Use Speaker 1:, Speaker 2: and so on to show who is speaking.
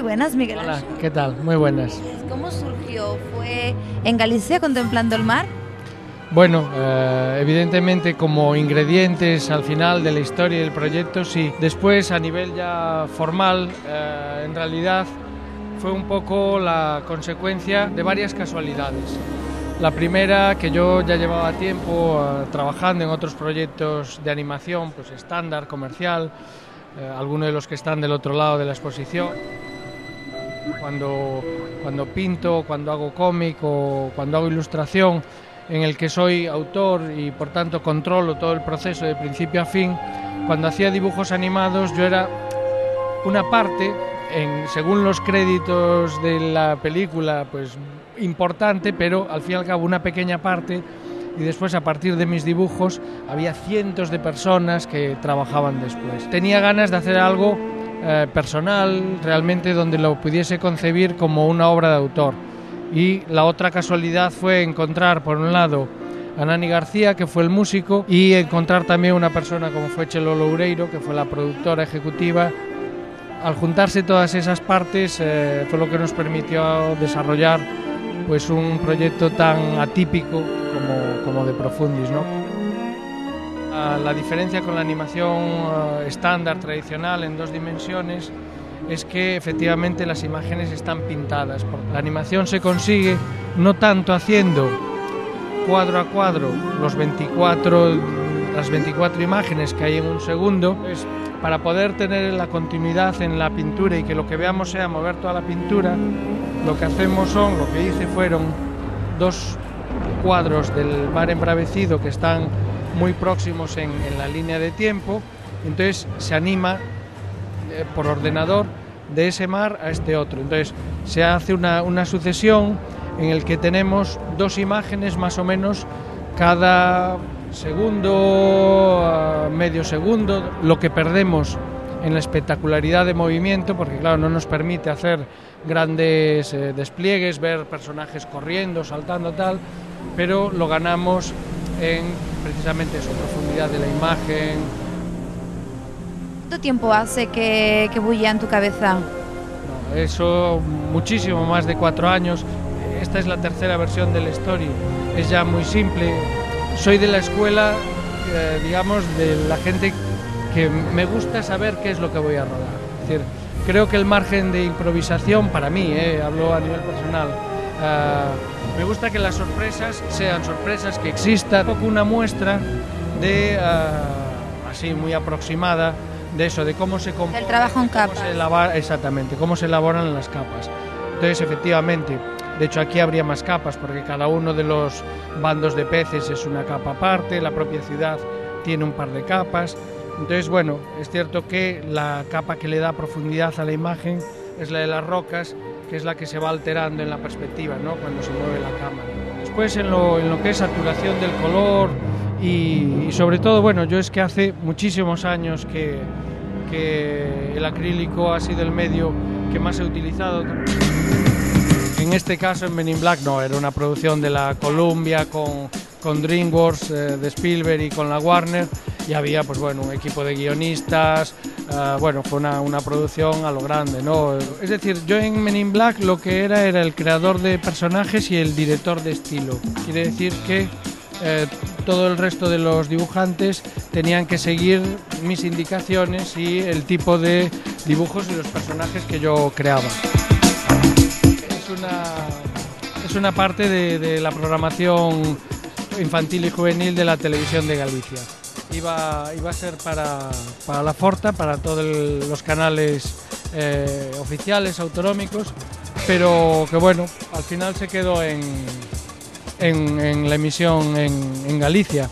Speaker 1: buenas, Miguel
Speaker 2: Hola. ¿qué tal? Muy buenas.
Speaker 1: ¿Cómo surgió? ¿Fue en Galicia contemplando el mar?
Speaker 2: Bueno, eh, evidentemente como ingredientes al final de la historia del proyecto, sí. Después, a nivel ya formal, eh, en realidad fue un poco la consecuencia de varias casualidades. La primera, que yo ya llevaba tiempo eh, trabajando en otros proyectos de animación, pues estándar, comercial, eh, algunos de los que están del otro lado de la exposición. Cuando, cuando pinto, cuando hago cómic o cuando hago ilustración, en el que soy autor y por tanto controlo todo el proceso de principio a fin, cuando hacía dibujos animados yo era una parte, en, según los créditos de la película, pues importante, pero al fin y al cabo una pequeña parte y después a partir de mis dibujos había cientos de personas que trabajaban después. Tenía ganas de hacer algo eh, personal, realmente donde lo pudiese concebir como una obra de autor. Y la otra casualidad fue encontrar, por un lado, a Nani García, que fue el músico, y encontrar también una persona como fue Chelo Loureiro, que fue la productora ejecutiva. Al juntarse todas esas partes eh, fue lo que nos permitió desarrollar pues un proyecto tan atípico como, como de Profundis. ¿no? La, diferencia con la animación eh, estándar, tradicional, en dos dimensiones, es que efectivamente las imágenes están pintadas. La animación se consigue no tanto haciendo cuadro a cuadro los 24, las 24 imágenes que hay en un segundo, pues para poder tener la continuidad en la pintura y que lo que veamos sea mover toda la pintura, lo que hacemos son, lo que hice fueron dos cuadros del mar embravecido que están muy próximos en, la línea de tiempo, entonces se anima eh, por ordenador de ese mar a este otro. Entonces se hace una, sucesión en el que tenemos dos imágenes más o menos cada segundo, medio segundo, lo que perdemos en la espectacularidad de movimiento, porque claro, no nos permite hacer grandes eh, despliegues, ver personajes corriendo, saltando, tal, pero lo ganamos en precisamente eso, profundidad de la imagen,
Speaker 1: ¿Cuánto tiempo hace que, que bulla en tu cabeza?
Speaker 2: No, eso muchísimo más de cuatro años. Esta es la tercera versión del story. Es ya muy simple. Soy de la escuela, eh, digamos, de la gente que me gusta saber qué es lo que voy a rodar. Es decir, creo que el margen de improvisación para mí, eh, hablo a nivel personal, uh, me gusta que las sorpresas sean sorpresas que existan. Un poco una muestra de, uh, así muy aproximada, de eso, de cómo se
Speaker 1: El trabajo en capas.
Speaker 2: Elabora, exactamente, cómo se elaboran las capas. Entonces, efectivamente, de hecho aquí habría más capas porque cada uno de los bandos de peces es una capa aparte, la propia ciudad tiene un par de capas. Entonces, bueno, es cierto que la capa que le da profundidad a la imagen es la de las rocas, que es la que se va alterando en la perspectiva, ¿no? cuando se mueve la cámara. Después, en lo, en lo que es saturación del color, y, y, sobre todo, bueno, yo es que hace muchísimos años que, que, el acrílico ha sido el medio que más he utilizado. En este caso, en Men in Black, no, era una producción de la Columbia con, con DreamWorks, eh, de Spielberg y con la Warner, y había, pues bueno, un equipo de guionistas, uh, bueno, fue una, una, producción a lo grande, ¿no? Es decir, yo en Men in Black lo que era era el creador de personajes y el director de estilo. Quiere decir que eh, todo el resto de los dibujantes tenían que seguir mis indicaciones y el tipo de dibujos y los personajes que yo creaba. Es una, es una parte de, de la programación infantil y juvenil de la televisión de Galicia. Iba, iba a ser para, para la Forta, para todos los canales eh, oficiales, autonómicos, pero que bueno, al final se quedó en, en, la emisión en Galicia.